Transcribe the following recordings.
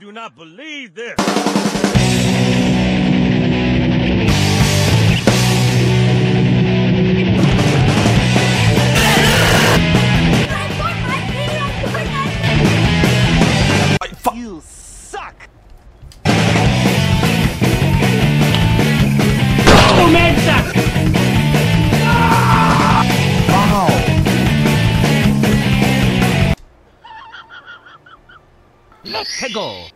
do not believe this. Let's.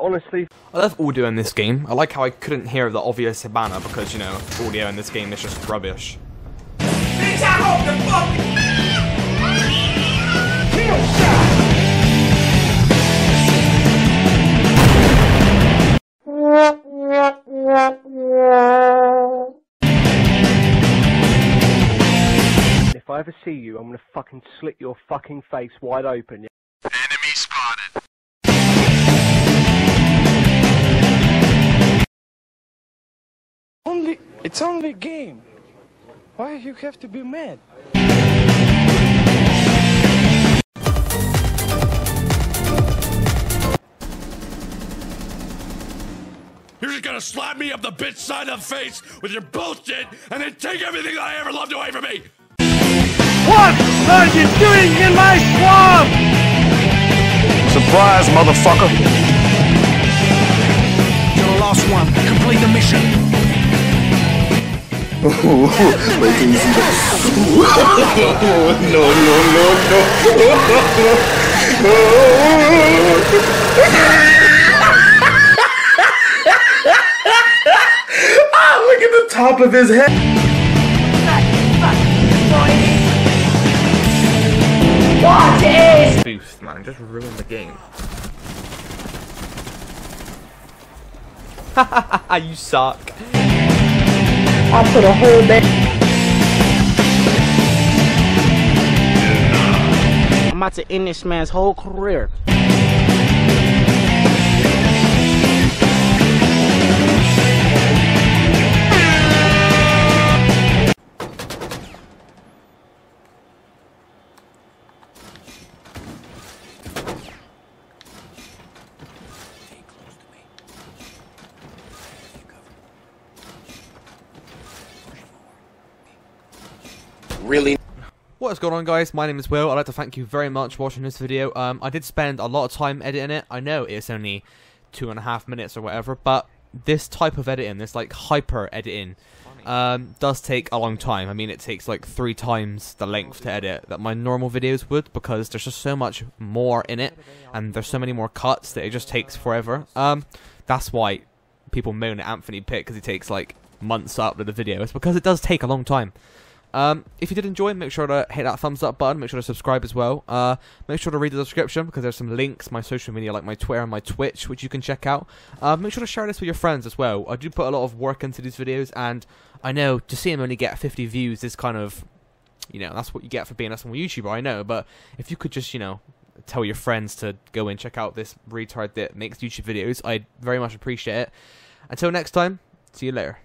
Honestly, I love audio in this game. I like how I couldn't hear the obvious Hibana because, you know, audio in this game is just rubbish. I ever see you, I'm gonna fucking slit your fucking face wide open. Yeah? Enemy spotted. Only, it's only a game. Why you have to be mad? You're just gonna slap me up the bitch side of the face with your bullshit and then take everything I ever loved away from me! What are you doing in my swamp? Surprise, motherfucker! You're the last one. Complete the mission. Boost, man. Just ruin the game. Ha you suck. I'll put a whole bit. I'm about to end this man's whole career. Really? What is going on guys, my name is Will, I'd like to thank you very much for watching this video. Um, I did spend a lot of time editing it, I know it's only two and a half minutes or whatever, but this type of editing, this like hyper editing, um, does take a long time. I mean it takes like three times the length to edit that my normal videos would because there's just so much more in it and there's so many more cuts that it just takes forever. Um, that's why people moan at Anthony Pit because he takes like months to upload a video. It's because it does take a long time. Um, if you did enjoy, make sure to hit that thumbs up button. Make sure to subscribe as well. Uh, make sure to read the description because there's some links, my social media like my Twitter and my Twitch, which you can check out. Uh, make sure to share this with your friends as well. I do put a lot of work into these videos, and I know to see them only get 50 views is kind of, you know, that's what you get for being a small YouTuber. I know, but if you could just, you know, tell your friends to go and check out this retard that makes YouTube videos, I'd very much appreciate it. Until next time, see you later.